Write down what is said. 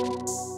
Música